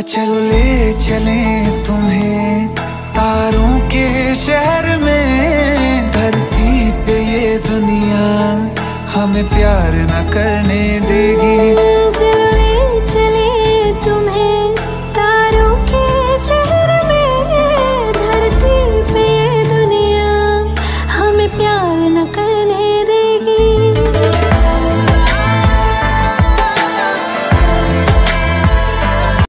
चलो ले चले तुम्हें। तारों के शहर में धरती पे ये दुनिया। हमें प्यार न करने दे।